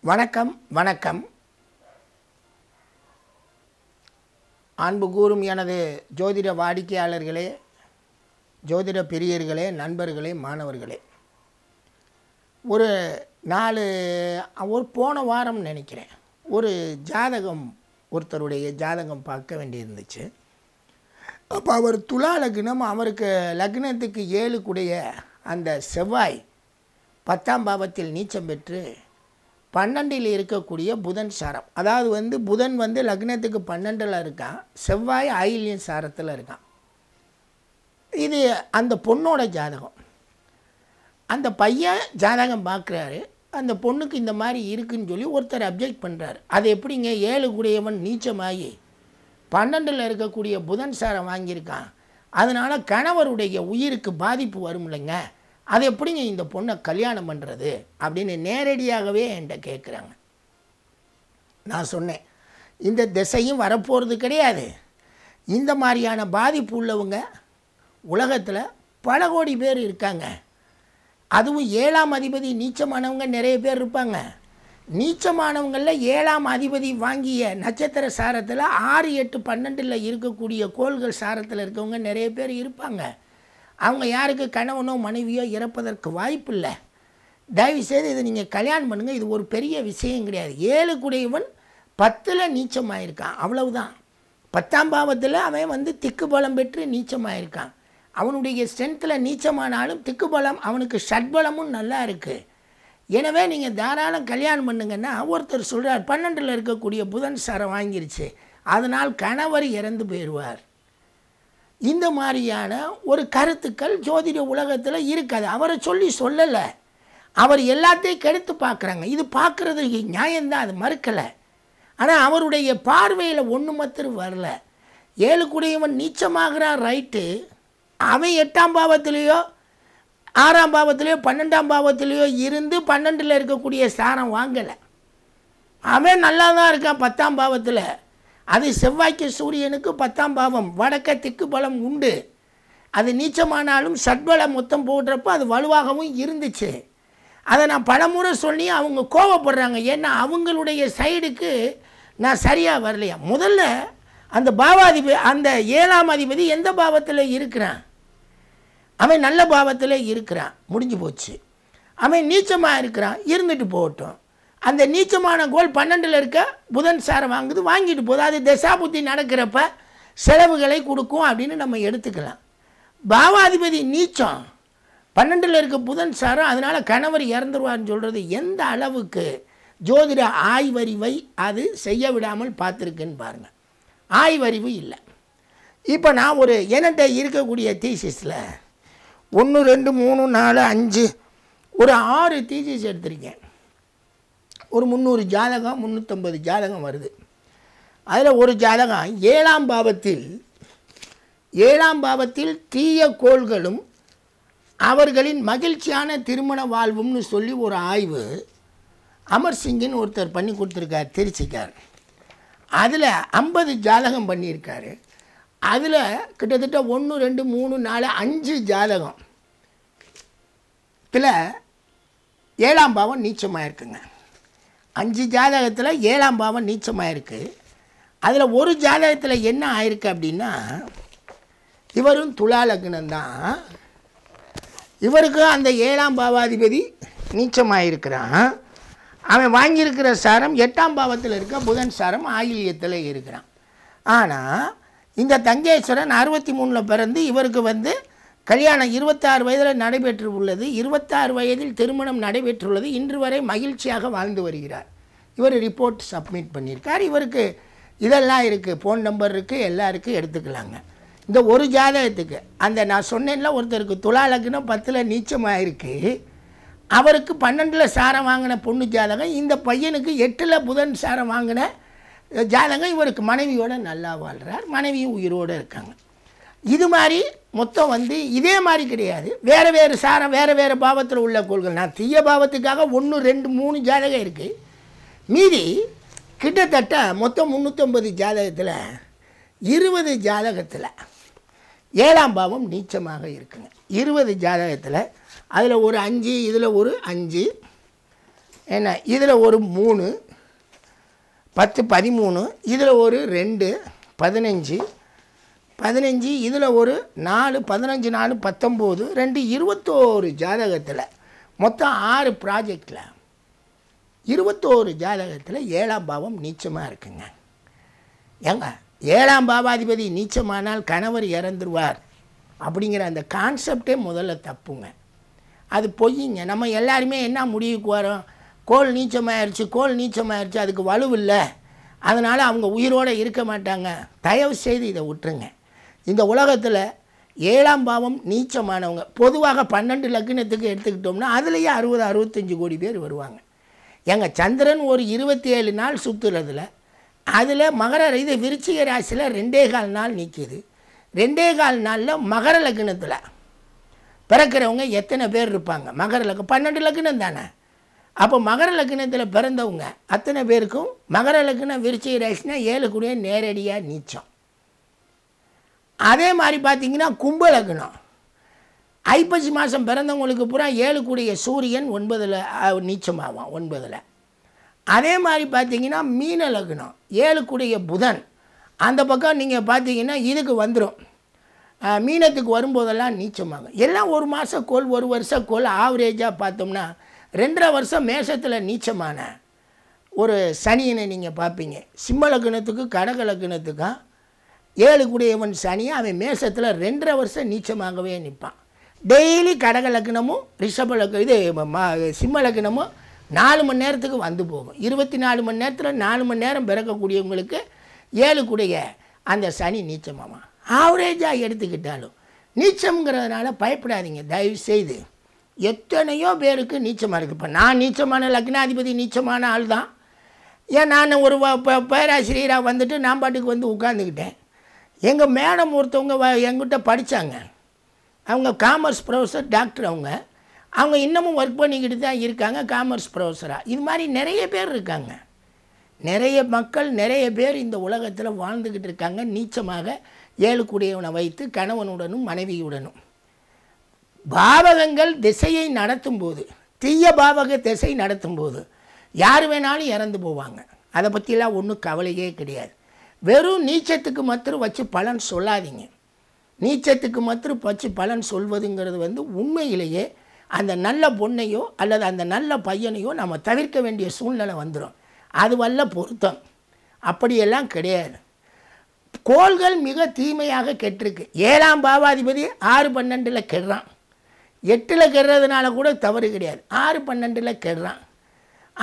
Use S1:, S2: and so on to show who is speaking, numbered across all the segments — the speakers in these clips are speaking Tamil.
S1: வணக்கம் வணக்கம். அன்பு கூறும் எனது ஜோதிட வாடிக்கையாளர்களே ஜோதிட பிரியர்களே நண்பர்களே மாணவர்களே. ஒரு நாலு ஒரு போன வாரம் நினைக்கிறேன். ஒரு ஜாதகம் ஒருத்தருடைய ஜாதகம் பார்க்க வேண்டியிருந்துச்சு. அப்போ அவர் துலா லக்னம் அவருக்கு லக்னத்துக்கு ஏழுக்குடைய அந்த செவ்வாய் பத்தாம் பாவத்தில் நீச்சம் பெற்று பன்னெண்டில் இருக்கக்கூடிய புதன் சாரம். அதாவது வந்து புதன் வந்து லக்னத்துக்கு பன்னெண்டில் இருக்கான். செவ்வாய் ஆயிலியன் சாரத்தில் இருக்கான். இது அந்த பொண்ணோட ஜாதகம். அந்த பையன் ஜாதகம் பார்க்குறாரு. அந்த பொண்ணுக்கு இந்த மாதிரி இருக்குன்னு சொல்லி ஒருத்தர் அப்ஜெக்ட் பண்ணுறாரு அது எப்படிங்க? ஏழு கூடியவன் நீச்சமாகி பன்னெண்டில் இருக்கக்கூடிய புதன் சாரம் வாங்கியிருக்கான். அதனால் கணவருடைய உயிருக்கு பாதிப்பு வரும் இல்லைங்க அது எப்படிங்க இந்த பொண்ணை கல்யாணம் பண்ணுறது அப்படின்னு நேரடியாகவே என்கிட்ட கேட்குறாங்க நான் சொன்னேன் இந்த திசையும் வரப்போகிறது கிடையாது. இந்த மாதிரியான பாதிப்பு உள்ளவங்க உலகத்தில் பல கோடி பேர் இருக்காங்க. அதுவும் ஏழாம் அதிபதி நீச்சமானவங்க நிறைய பேர் இருப்பாங்க. நீச்சமானவங்களில் ஏழாம் அதிபதி வாங்கிய நட்சத்திர சாரத்தில் ஆறு எட்டு பன்னெண்டில் இருக்கக்கூடிய கோள்கள் சாரத்தில் இருக்கவங்க நிறைய பேர் இருப்பாங்க. அவங்க யாருக்கு கணவனோ மனைவியோ இறப்பதற்கு வாய்ப்பு இல்லை தயவுசெய்து இதை நீங்கள் கல்யாணம் பண்ணுங்கள் இது ஒரு பெரிய விஷயம் கிடையாது. ஏழு குடையவன் பத்தில் நீச்சமாயிருக்கான். அவ்வளவுதான். பத்தாம் பாவத்தில் அவன் வந்து திக்கு பலம் பெற்று நீச்சமாயிருக்கான். அவனுடைய ஸ்ட்ரென்த்தில் நீச்சமானாலும் திக்கு பலம் அவனுக்கு ஷட்பலமும் நல்லா இருக்குது எனவே நீங்கள் தாராளம் கல்யாணம் பண்ணுங்கன்னா ஒருத்தர் சொல்கிறார் பன்னெண்டில் இருக்கக்கூடிய புதன் சாரம் வாங்கிருச்சு. அதனால் கணவர் இறந்து போயிடுவார். இந்த மாதிரியான ஒரு கருத்துக்கள் ஜோதிட உலகத்தில் இருக்காது. அவரை சொல்லி சொல்லலை. அவர் எல்லாத்தையும் கெடுத்து பார்க்குறாங்க இது பார்க்குறது நியாயம்தான் அது மறுக்கலை. ஆனால் அவருடைய பார்வையில் ஒன்று மாத்திரம் வரல. ஏழு குடையவன் நீச்சமாகிறான் ரைட்டு. அவன் எட்டாம் பாவத்திலேயோ ஆறாம் பாவத்திலேயோ பன்னெண்டாம் பாவத்திலேயோ இருந்து பன்னெண்டில் இருக்கக்கூடிய சாரம் வாங்கலை. அவன் நல்லா தான் இருக்கான் பத்தாம் பாவத்தில். அது செவ்வாய்க்கு சூரியனுக்கு பத்தாம் பாவம் வடக்க திக்கு பலம் உண்டு. அது நீச்சமானாலும் சட்பலம் மொத்தம் போடுறப்போ அது வலுவாகவும் இருந்துச்சு. அதை நான் பலமுறை சொல்லி அவங்க கோவப்படுறாங்க. ஏன்னா அவங்களுடைய சைடுக்கு நான் சரியாக வரலையா? முதல்ல அந்த பாவாதிபதி அந்த ஏழாம் அதிபதி எந்த பாவத்தில் இருக்கிறான்? அவன் நல்ல பாவத்தில் இருக்கிறான். முடிஞ்சு போச்சு. அவன் நீச்சமாக இருக்கிறான். இருந்துட்டு போகட்டும். அந்த நீச்சமான கோல் பன்னெண்டில் இருக்க புதன் சாரம் வாங்குது வாங்கிட்டு போகுது. அது தசாபுத்தி நடக்கிறப்ப செலவுகளை கொடுக்கும் அப்படின்னு நம்ம எடுத்துக்கலாம். பாவாதிபதி நீச்சம். பன்னெண்டில் இருக்க புதன் சாரம் அதனால் கணவர் இறந்துருவார்னு சொல்கிறது எந்த அளவுக்கு ஜோதிட ஆய்வறிவை அது செய்ய விடாமல் பார்த்துருக்குன்னு பாருங்கள் ஆய்வறிவு இல்லை. இப்போ நான் ஒரு என்கிட்ட இருக்கக்கூடிய தீசிஸில் ஒன்று ரெண்டு மூணு நாலு அஞ்சு ஒரு ஆறு தீசிஸ் எடுத்திருக்கேன். ஒரு முந்நூறு ஜாதகம் முந்நூற்றம்பது ஜாதகம் வருது. அதில் ஒரு ஜாதகம் ஏழாம் பாவத்தில் ஏழாம் பாவத்தில் தீய கோள்களும் அவர்களின் மகிழ்ச்சியான திருமண வாழ்வும்னு சொல்லி ஒரு ஆய்வு அமர்சிங்கின்னு ஒருத்தர் பண்ணி கொடுத்துருக்கார் திருச்சிக்கார் அதில் ஐம்பது ஜாதகம் பண்ணியிருக்காரு. அதில் கிட்டத்தட்ட ஒன்று ரெண்டு மூணு நாலு அஞ்சு ஜாதகம். இதில் ஏழாம் பாவம் நீச்சமாக இருக்குங்க அஞ்சு ஜாதகத்தில் ஏழாம் பாவம் நீச்சமாக இருக்குது அதில் ஒரு ஜாதகத்தில் என்ன ஆயிருக்கு அப்படின்னா இவரும் துலா லக்னம் தான் இவருக்கு அந்த ஏழாம் பாவாதிபதி நீச்சமாக இருக்கிறான் அவன் வாங்கியிருக்கிற சாரம் எட்டாம் பாவத்தில் இருக்க புதன் சாரம் ஆயில்யத்தில் இருக்கிறான். ஆனால் இந்த தங்கேஸ்வரன் அறுபத்தி மூணில் பிறந்து இவருக்கு வந்து கல்யாணம் இருபத்தாறு வயதில் நடைபெற்று உள்ளது இருபத்தாறு வயதில் திருமணம் நடைபெற்றுள்ளது. இன்று வரை மகிழ்ச்சியாக வாழ்ந்து வருகிறார். இவர் ரிப்போர்ட் சப்மிட் பண்ணியிருக்கார். இவருக்கு இதெல்லாம் இருக்குது ஃபோன் நம்பர் இருக்குது எல்லாம் இருக்குது எடுத்துக்கலாங்க. இந்த ஒரு ஜாதகத்துக்கு அந்த நான் சொன்னேன்ல ஒருத்தருக்கு துலா லக்னம் பத்தில் நீச்சமாக இருக்குது அவருக்கு பன்னெண்டில் சாரம் வாங்கின பொண்ணு ஜாதகம் இந்த பையனுக்கு எட்டில் புதன் சாரம் வாங்கின ஜாதகம் இவருக்கு மனைவியோட நல்லா வாழ்கிறார் மனைவியும் உயிரோடு இருக்காங்க. இது மாதிரி மொத்தம் வந்து இதே மாதிரி கிடையாது. வேறு வேறு சாரம் வேறு வேறு பாவத்தில் உள்ள கோள்கள். நான் தீய பாவத்துக்காக ஒன்று ரெண்டு மூணு ஜாதகம் இருக்குது மீதி கிட்டத்தட்ட மொத்தம் முந்நூற்றம்பது ஜாதகத்தில் இருபது ஜாதகத்தில் ஏழாம் பாவம் நீச்சமாக இருக்குங்க. இருபது ஜாதகத்தில் அதில் ஒரு அஞ்சு இதில் ஒரு அஞ்சு என்ன இதில் ஒரு மூணு பத்து பதிமூணு இதில் ஒரு ரெண்டு பதினஞ்சு பதினஞ்சு இதில் ஒரு நாலு பதினஞ்சு நாலு பத்தொம்போது ரெண்டு இருபத்தோரு ஜாதகத்தில் மொத்தம் ஆறு ப்ராஜெக்டில் இருபத்தோரு ஜாதகத்தில் ஏழாம் பாவம் நீச்சமாக இருக்குங்க. ஏங்க ஏழாம் பாவாதிபதி நீச்சமானால் கணவர் இறந்துருவார் அப்படிங்கிற அந்த கான்செப்டே முதல்ல தப்புங்க. அது பொய்யுங்க. நம்ம எல்லாருமே என்ன முடிவுக்கு வரோம்? கோல் நீச்சமாயிருச்சு கோல் நீச்சமாயிருச்சு அதுக்கு வலுவில்லை. அதனால் அவங்க உயிரோடு இருக்க மாட்டாங்க. தயவு செய்து இதை விட்டுருங்க. இந்த உலகத்தில் ஏழாம் பாவம் நீச்சமானவங்க பொதுவாக பன்னெண்டு லக்னத்துக்கு எடுத்துக்கிட்டோம்னா அதுலேயே அறுபது அறுபத்தஞ்சு கோடி பேர் வருவாங்க. எங்கள் சந்திரன் ஒரு இருபத்தி ஏழு நாள் சுற்றுறதுல அதில் மகர இது விருச்சிக ராசியில் ரெண்டே கால் நாள் நிற்கிது ரெண்டே கால் நாளில் மகர லக்னத்தில் பிறக்கிறவங்க எத்தனை பேர் இருப்பாங்க? மகர லக்னம் பன்னெண்டு லக்னம் தானே? அப்போ மகர லக்னத்தில் பிறந்தவங்க அத்தனை பேருக்கும் மகர லக்னம் விருச்சிக ராசினா ஏழு கூடிய நேரடியாக நீச்சம். அதே மாதிரி பார்த்தீங்கன்னா கும்பலக்னம். ஐப்பசி மாதம் பிறந்தவங்களுக்கு பூரா ஏழு கூடிய சூரியன் ஒன்பதில் நீச்சமாகும் ஒன்பதில். அதே மாதிரி பார்த்தீங்கன்னா மீன லக்னம் ஏழு கூடிய புதன். அந்த பக்கம் நீங்கள் பார்த்தீங்கன்னா இதுக்கு வந்துடும் மீனத்துக்கு வரும்போதெல்லாம் நீச்சமாகும். எல்லாம் ஒரு மாத கோல் ஒரு வருஷ கோல் ஆவரேஜாக பார்த்தோம்னா ரெண்டரை வருஷம் மேஷத்தில் நீச்சமான ஒரு சனியனை நீங்கள் பார்ப்பீங்க. சிம்ம லக்னத்துக்கு கடக லக்னத்துக்கும் ஏழு கூடியவன் சனியை அவன் மேசத்தில் ரெண்டரை வருஷம் நீச்சமாகவே நிற்பான். டெய்லி கடக லக்னமும் ரிஷப லக்னம் இது சிம்ம லக்னமும் நாலு மணி நேரத்துக்கு வந்து போகும். இருபத்தி நாலு மணி நேரத்தில் நாலு மணி நேரம் பிறக்கக்கூடியவங்களுக்கு ஏழு கூடிய அந்த சனி நீச்சமாமா ஆவரேஜாக எடுத்துக்கிட்டாலும் நீச்சம்ங்கிறதுனால பயப்படாதீங்க. தயவு செய்து எத்தனையோ பேருக்கு நீச்சமாக இருக்குது இப்போ நான் நீச்சமான லக்னாதிபதி நீச்சமான ஆள் தான் ஏன் நான் ஒரு பேராசிரியராக வந்துட்டு நான் பாட்டுக்கு வந்து உட்காந்துக்கிட்டேன் எங்கள் மேடம் ஒருத்தவங்க வ- எங்கிட்ட படித்தாங்க அவங்க காமர்ஸ் ப்ரொஃபஸர் டாக்டர் அவங்க. அவங்க இன்னமும் ஒர்க் பண்ணிக்கிட்டு தான் இருக்காங்க காமர்ஸ் ப்ரொஃபஸராக இது மாதிரி நிறைய பேர் இருக்காங்க. நிறைய மக்கள் நிறைய பேர் இந்த உலகத்தில் வாழ்ந்துக்கிட்டு இருக்காங்க நீச்சமாக ஏழு வைத்து கணவனுடனும் மனைவியுடனும். பாவகங்கள் திசையை நடத்தும் போது தீய பாவக திசை நடத்தும் போது யார் வேணாலும் இறந்து போவாங்க. அதை பற்றிலாம் ஒன்றும் கவலையே கிடையாது. வெறும் நீச்சத்துக்கு மாத்திரம் வச்சு பலன் சொல்லாதீங்க. நீச்சத்துக்கு மாத்திரம் வச்சு பலன் சொல்வதுங்கிறது வந்து உண்மையிலேயே அந்த நல்ல பொண்ணையோ அல்லது அந்த நல்ல பையனையோ நம்ம தவிர்க்க வேண்டிய சூழ்நிலை வந்துடும் அது வல்ல பொருத்தம். அப்படியெல்லாம் கிடையாது. கோள்கள் மிக தீமையாக கெட்டிருக்கு. ஏழாம் பாவாதிபதி ஆறு பன்னெண்டில் கெடுறான். எட்டில் கெடுறதுனால கூட தவறு கிடையாது. ஆறு பன்னெண்டில் கெடுறான்.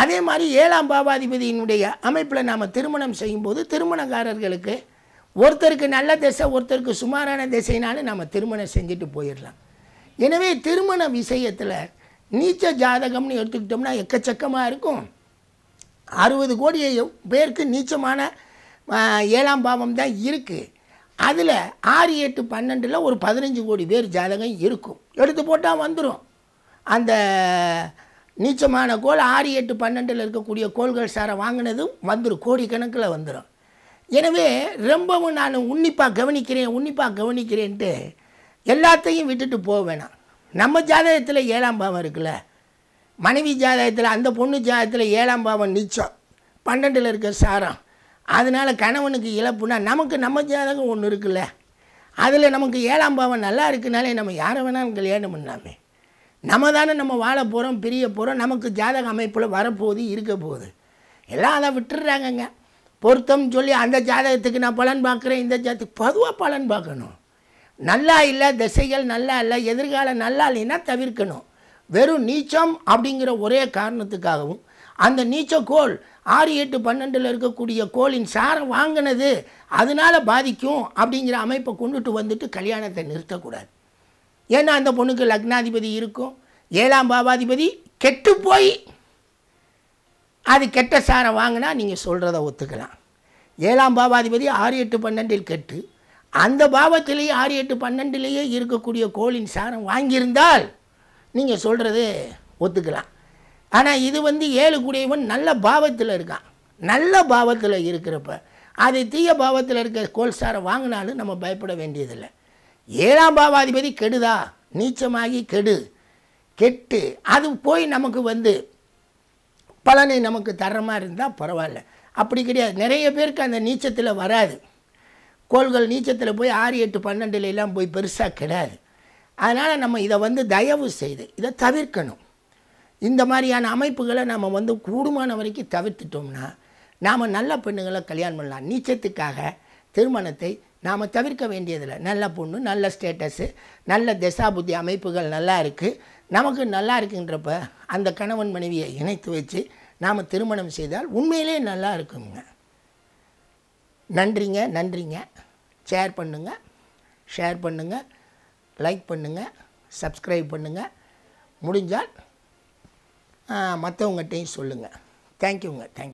S1: அதே மாதிரி ஏழாம் பாவாதிபதியினுடைய அமைப்பில் நாம் திருமணம் செய்யும்போது திருமணக்காரர்களுக்கு ஒருத்தருக்கு நல்ல திசை ஒருத்தருக்கு சுமாரான திசைனாலும் நம்ம திருமணம் செஞ்சுட்டு போயிடலாம். எனவே திருமண விஷயத்தில் நீச்ச ஜாதகம்னு எடுத்துக்கிட்டோம்னா எக்கச்சக்கமாக இருக்கும். அறுபது கோடியை பேருக்கு நீச்சமான ஏழாம் பாவம் தான் இருக்குது அதில் ஆறு எட்டு பன்னெண்டில் ஒரு பதினஞ்சு கோடி பேர் ஜாதகம் இருக்கும். எடுத்து போட்டால் வந்துடும் அந்த நீச்சமான கோல் ஆறு எட்டு பன்னெண்டில் இருக்கக்கூடிய கோள்கள் சாரை வாங்கினதும் வந்துடும் கோடிக்கணக்கில் வந்துடும் எனவே ரொம்பவும் நான் உன்னிப்பாக கவனிக்கிறேன் உன்னிப்பாக கவனிக்கிறேன்ட்டு எல்லாத்தையும் விட்டுட்டு போக வேணாம். நம்ம ஜாதகத்தில் ஏழாம் பாவம் இருக்குல்ல. மனைவி ஜாதகத்தில் அந்த பொண்ணு ஜாதகத்தில் ஏழாம் பாவம் நீச்சம் பன்னெண்டில் இருக்க சாரம். அதனால் கணவனுக்கு இழப்புனா நமக்கு நம்ம ஜாதகம் ஒன்று இருக்குல்ல. அதில் நமக்கு ஏழாம் பாவம் நல்லா இருக்குனாலே நம்ம யாரை வேணாலும் கல்யாணம் பண்ணலாமே. நம்ம தானே நம்ம வாழ போகிறோம் பிரிய போகிறோம் நமக்கு ஜாதக அமைப்பில் வரப்போகுது இருக்க போகுது. எல்லாம் அதை விட்டுடுறாங்கங்க பொருத்தம் சொல்லி அந்த ஜாதகத்துக்கு நான் பலன் பார்க்குறேன் இந்த ஜாதகத்துக்கு. பொதுவாக பலன் பார்க்கணும். நல்லா இல்லை திசைகள் நல்லா இல்லை எதிர்காலம் நல்லா இல்லைன்னா தவிர்க்கணும். வெறும் நீச்சம் அப்படிங்கிற ஒரே காரணத்துக்காகவும் அந்த நீச்ச கோல் ஆறு எட்டு பன்னெண்டில் இருக்கக்கூடிய கோளின் சாரம் வாங்கினது அதனால் பாதிக்கும் அப்படிங்கிற அமைப்பை கொண்டுட்டு வந்துட்டு கல்யாணத்தை நிறுத்தக்கூடாது. ஏன்னா அந்த பொண்ணுக்கு லக்னாதிபதி இருக்கும். ஏழாம் பாவாதிபதி கெட்டு போய் அது கெட்ட சாரம் வாங்கினா நீங்கள் சொல்கிறத ஒத்துக்கலாம். ஏழாம் பாவாதிபதி ஆறு எட்டு பன்னெண்டில் கெட்டு அந்த பாவத்திலேயே ஆறு எட்டு பன்னெண்டுலேயே இருக்கக்கூடிய கோளின் சாரம் வாங்கியிருந்தால் நீங்கள் சொல்கிறது ஒத்துக்கலாம். ஆனால் இது வந்து ஏழு கூடியவன் நல்ல பாவத்தில் இருக்கான். நல்ல பாவத்தில் இருக்கிறப்ப அது தீய பாவத்தில் இருக்க கோல் சாரை வாங்கினாலும் நம்ம பயப்பட வேண்டியதில்லை. ஏழாம் பாவாதிபதி கெடுதா? நீச்சமாகி கெடு. கெட்டு. அது போய் நமக்கு வந்து பலனை நமக்கு தர்ற மாதிரி இருந்தால் பரவாயில்ல. அப்படி கிடையாது. நிறைய பேருக்கு அந்த நீச்சத்தில் வராது. கோள்கள் நீச்சத்தில் போய் ஆறு எட்டு பன்னெண்டுல எல்லாம் போய் பெருசாக கிடையாது அதனால் நம்ம இதை வந்து தயவு செய்து இதை தவிர்க்கணும். இந்த மாதிரியான அமைப்புகளை நம்ம வந்து கூடுமான வரைக்கும் தவிர்த்துட்டோம்னா நாம் நல்ல பெண்ணுங்களை கல்யாணம் பண்ணலாம். நீச்சத்துக்காக திருமணத்தை நாம் தவிர்க்க வேண்டியதில்லை. நல்ல பொண்ணு நல்ல ஸ்டேட்டஸு நல்ல தசாபுத்தி அமைப்புகள் நல்லா இருக்குது நமக்கு நல்லா இருக்குன்றப்ப அந்த கணவன் மனைவியை இணைத்து வச்சு நாம் திருமணம் செய்தால் உண்மையிலே நல்லா இருக்குங்க. நன்றிங்க நன்றிங்க. ஷேர் பண்ணுங்கள் ஷேர் பண்ணுங்கள் லைக் பண்ணுங்கள் சப்ஸ்கிரைப் பண்ணுங்கள் முடிஞ்சால் மற்றவங்ககிட்டையும் சொல்லுங்கள் தேங்க்யூங்க தேங்க்யூ